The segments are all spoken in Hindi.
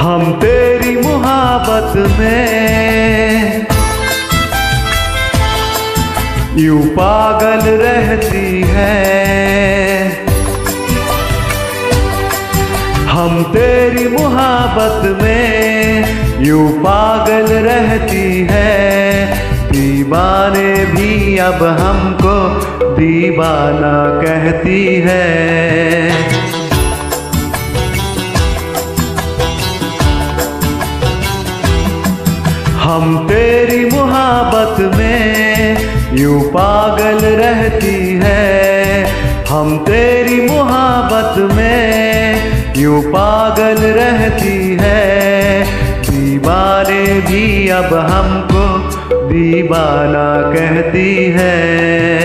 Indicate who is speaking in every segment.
Speaker 1: हम तेरी मुहाबत में यू पागल रहती मुहाबत में यू पागल रहती है। दीवाने भी अब हमको दीवाना कहती है। हम तेरी मुहाबत में यू पागल तेरी मोहब्बत में यू पागल रहती है। दीवाने भी अब हमको दीवाना कहती है।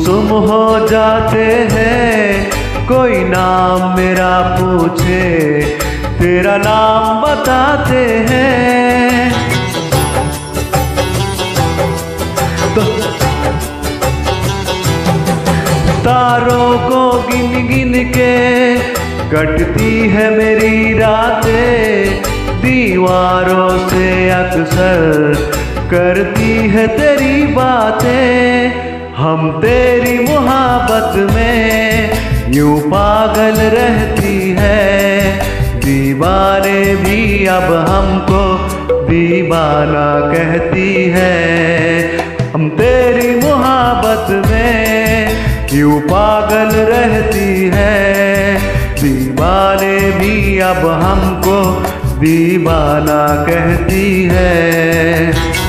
Speaker 1: गुमसुम हो जाते हैं, कोई नाम मेरा पूछे, तेरा नाम बताते हैं। तो तारों को गिन गिन के कटती है मेरी रातें, दीवारों से अक्सर करती है तेरी बातें। हम तेरी मुहाबत में यूँ पागल रहती है। दीवाने भी अब हमको दीवाना कहती है। हम तेरी मुहाबत में यूँ पागल रहती है। दीवाने भी अब हमको दीवाना कहती है।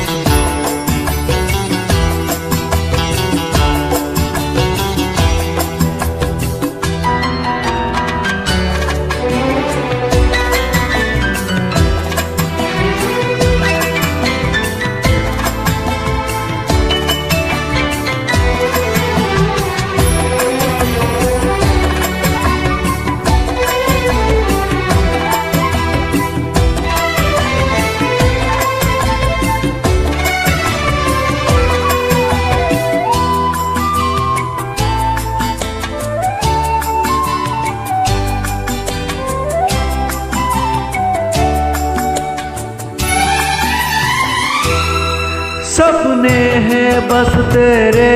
Speaker 1: बस तेरे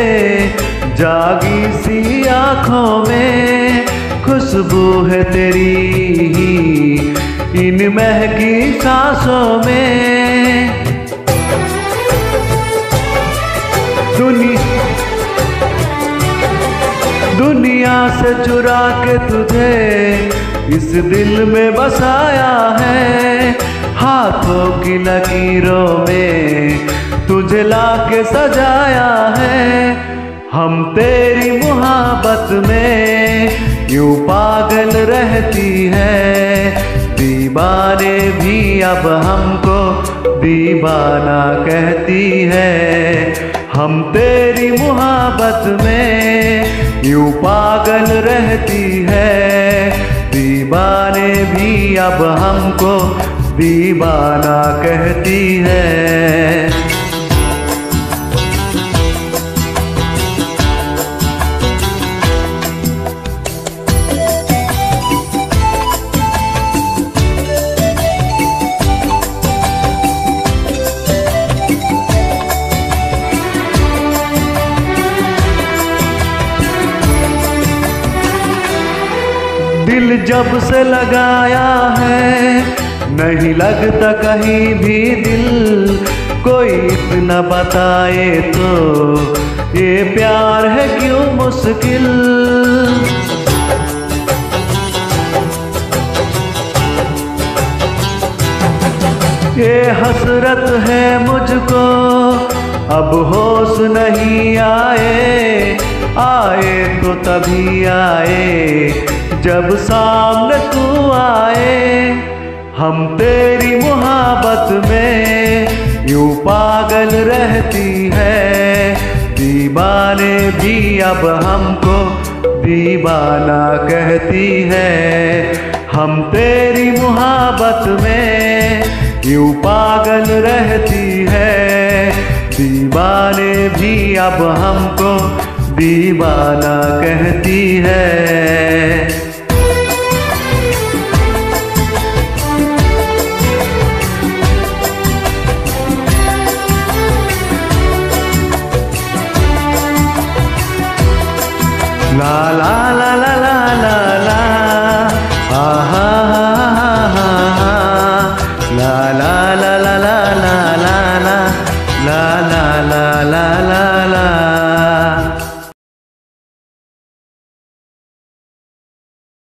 Speaker 1: जागी सी आँखों में खुशबू है तेरी ही, इन महकी सांसों में। दुनिया दुनिया से चुरा के तुझे इस दिल में बसाया है, हाथों की लकीरों में तुझे लाके सजाया है। हम तेरी मुहाबत में यूँ पागल रहती है? दीवाने भी अब हमको दीवाना कहती है। हम तेरी मुहाबत में यूँ पागल रहती है? दीवाने भी अब हमको दीवाना कहती है। दिल जब से लगाया है, नहीं लगता कहीं भी दिल। कोई इतना बताए तो ये प्यार है क्यों मुश्किल? ये हसरत है मुझको, अब होश नहीं आए। आए तो तभी आए जब सामने तू आए, हम तेरी मोहब्बत में यूँ पागल रहती है। दीवाने भी अब हमको दीवाना कहती है। हम तेरी मोहब्बत में यूँ पागल रहती है। दीवाने भी अब हमको दीवाना कहती है।